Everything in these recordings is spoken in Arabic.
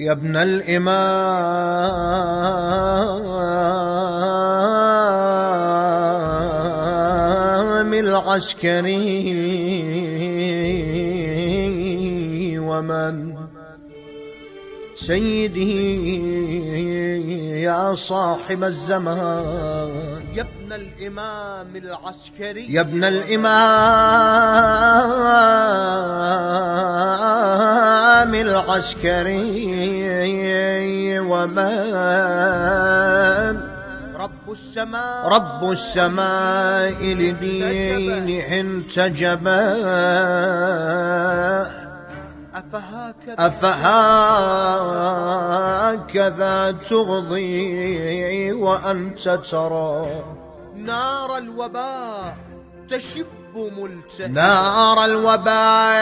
يا ابن الإمام. العسكري ومن سيدي يا صاحب الزمان. يا ابن الإمام العسكري يا ابن الإمام العسكري ومن رب السماء. رب السماء لدين انتجبا أفهكذا؟ أفهكذا تغضي وأنت ترى. نار الوباء تشب ملتهبا نار الوباء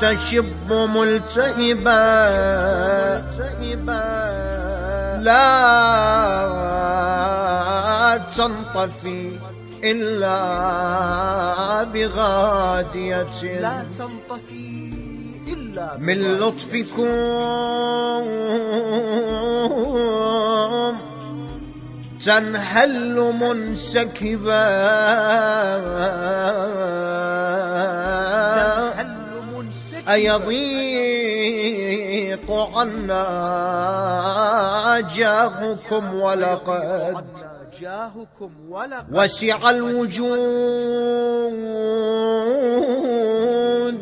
تشب ملتهبا. لا تنطفي إلا بغادية. لا تنطفي إلا من. لطفكم تنحل منسكبا. أيضيق عنا جاهكم ولقد وسع الوجود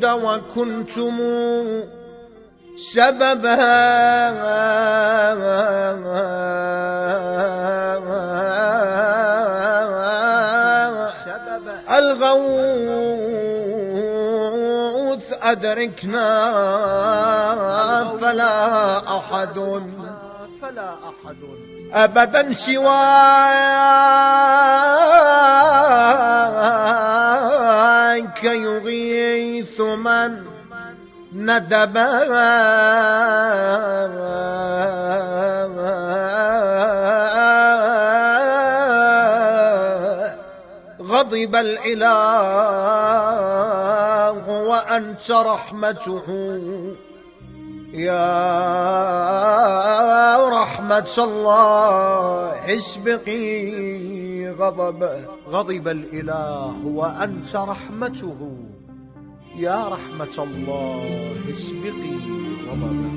وكنتم سببا أدركنا فلا أحد. فلا أحد. أبدا سواك يغيث من ندبا غضب الإله وأنت رحمته. يا رحمة الله اسبقي غضبه غضب الإله وأنت رحمته. يا رحمة الله اسبقي غضبه